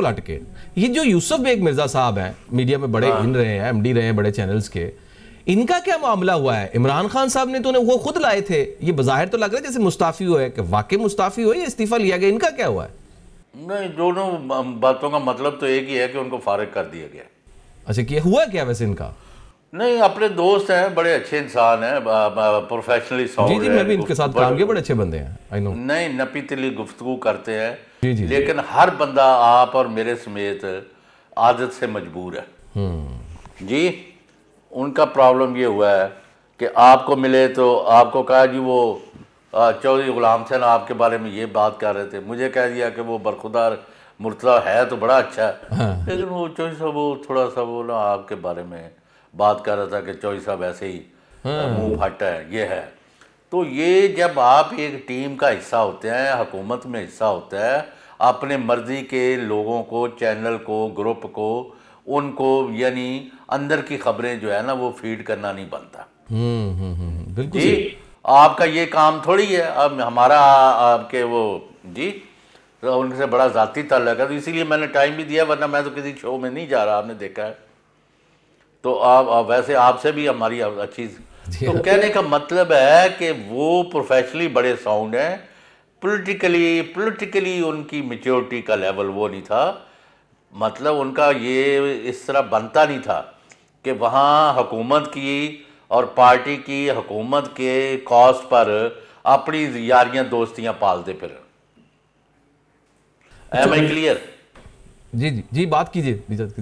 بالکل اٹکے۔ یہ جو یوسف بیگ مرزا صاحب ہیں میڈیا میں بڑے ان رہے ہیں ایم ڈی رہے ہیں بڑے چینلز کے ان کا کیا معاملہ ہوا ہے؟ عمران خان صاحب نے تو وہ خود لائے تھے۔ یہ بظاہر تو لگ رہا ہے جیسے مستعفی ہوئے کہ واقعی مستعفی ہوئے یا استعفیٰ لیا گیا ان کا کیا ہوا ہے؟ نہیں دونوں باتوں کا مطلب تو ایک ہی ہے کہ ان کو فارغ کر دیا گیا۔ اچھا کیا ہوا کیا ویسے ان کا؟ نہیں اپنے دوست ہیں بڑے اچھے انسان ہیں پروفیشنلی جی جی میں بھی ان کے ساتھ کام کیا بڑے اچھے بندے ہیں نہیں نپی تلی گفتگو کرتے ہیں جی جی لیکن ہر بندہ آپ اور میرے سمیت عادت سے مجبور ہے۔ جی ان کا پرابلم یہ ہوا ہے کہ آپ کو ملے تو آپ کو کہا جی وہ چودھری غلام حسین آپ کے بارے میں یہ بات کر رہے تھے۔ مجھے کہہ دیا کہ وہ برخدار مرتضی ہے تو بڑا اچھا ہے لیکن وہ چودھری صاحب وہ تھوڑا سا وہ نا آپ کے بارے میں بات کر رہا تھا کہ چودھری صاحب ایسے ہی منہ پھٹ ہے یہ ہے۔ تو یہ جب آپ ایک ٹیم کا حصہ ہوتے ہیں حکومت میں حصہ ہوتا ہے اپنے مرضی کے لوگوں کو چینل کو گروپ کو ان کو یعنی اندر کی خبریں جو ہے نا وہ فیڈ کرنا نہیں بنتا۔ بالکل جی آپ کا یہ کام تھوڑی ہے۔ اب ہمارا آپ کے وہ جی ان سے بڑا ذاتی تعلق ہے تو اسی لیے میں نے ٹائم بھی دیا ورنہ میں تو کسی شو میں نہیں جا رہا آپ نے دیکھا ہے۔ تو آپ ویسے آپ سے بھی ہماری اچھی تو کہنے کا مطلب ہے کہ وہ پروفیشنلی بڑے ساؤنڈ ہیں۔ پولیٹیکلی پولیٹیکلی ان کی میچورٹی کا لیول وہ نہیں تھا۔ مطلب ان کا یہ اس طرح بنتا نہیں تھا کہ وہاں حکومت کی اور پارٹی کی حکومت کے کاسٹ پر اپنی یاریاں دوستیاں پالتے پھر۔ ایم آئی کلیئر جی جی جی بات کیجیے۔